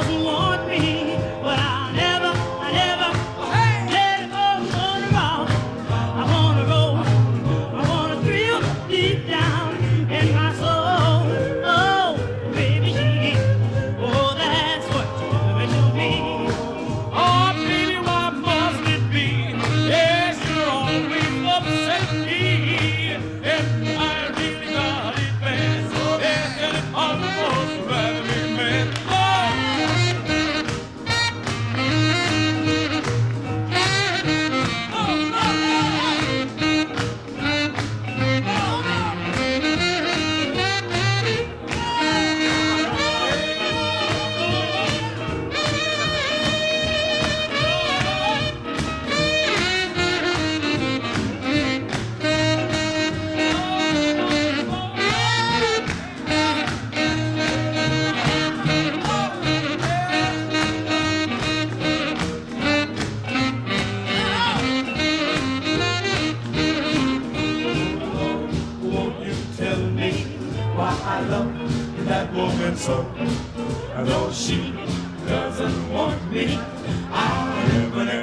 doesn't want I love that woman so. I know she doesn't want me. I never, an